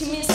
Meet me